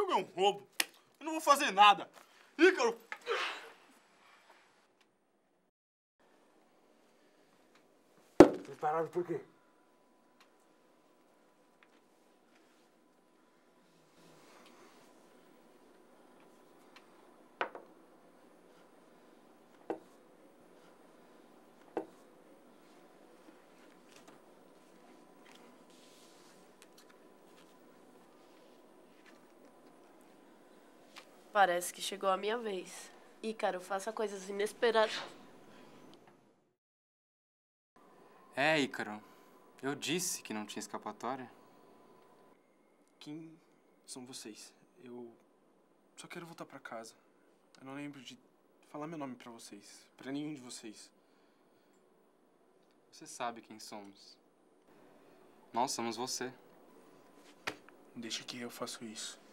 é um roubo. Eu não vou fazer nada. Ícaro! Preparado por quê? Parece que chegou a minha vez. Ícaro, faça coisas inesperadas. É, Ícaro. Eu disse que não tinha escapatória. Quem são vocês? Eu só quero voltar pra casa. Eu não lembro de falar meu nome pra vocês. Pra nenhum de vocês. Você sabe quem somos. Nós somos você. Deixa que eu faço isso.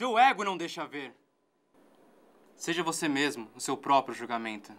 Seu ego não deixa ver. Seja você mesmo o seu próprio julgamento.